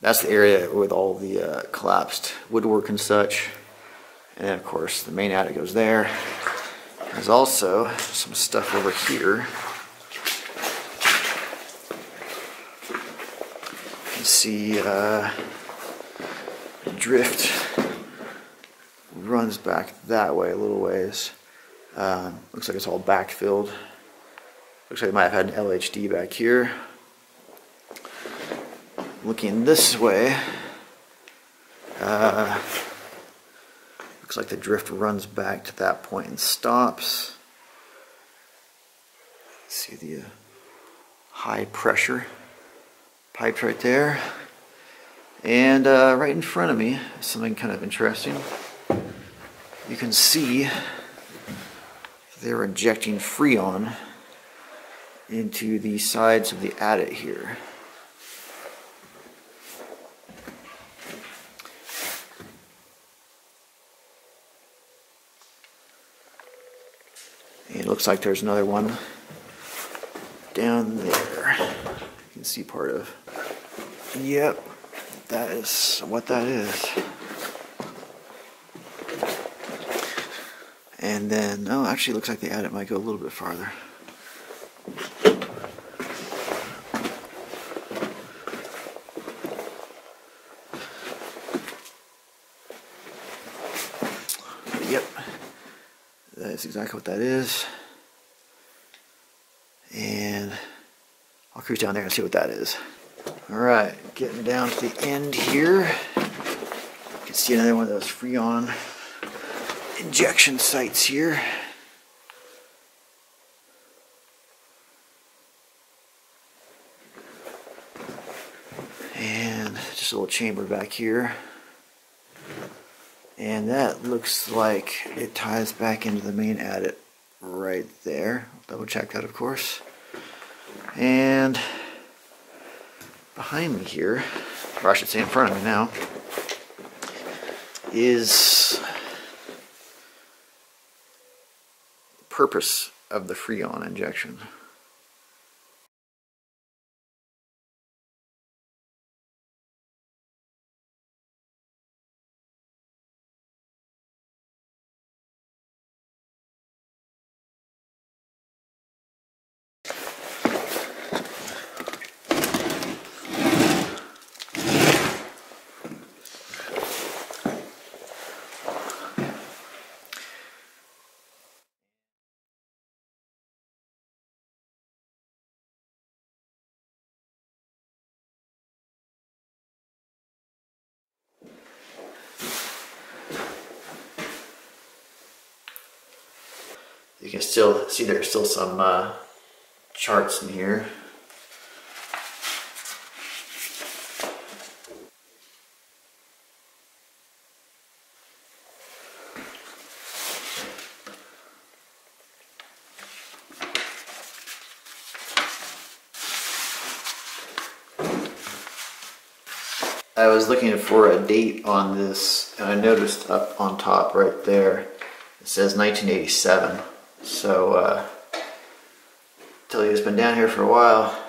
That's the area with all the uh, collapsed woodwork and such. And of course, the main adit goes there. There's also some stuff over here. You can see uh, drift runs back that way a little ways. Uh, looks like it's all backfilled. Looks like they might have had an LHD back here. Looking this way, uh, looks like the drift runs back to that point and stops. See the uh, high pressure pipes right there. And uh, right in front of me, something kind of interesting. You can see they're injecting Freon into the sides of the adit here. And it looks like there's another one down there. You can see part of. Yep, that is what that is. And then, oh, actually looks like the adit might go a little bit farther. Yep, that is exactly what that is. And I'll cruise down there and see what that is. All right, getting down to the end here. You can see another one of those Freon injection sites here. And just a little chamber back here. And that looks like it ties back into the main adit right there. Double check that, of course. And behind me here, or I should say in front of me now, is the purpose of the Freon injection. You can still see there's still some uh, charts in here. I was looking for a date on this and I noticed up on top right there it says 1987 so uh, tell you it's been down here for a while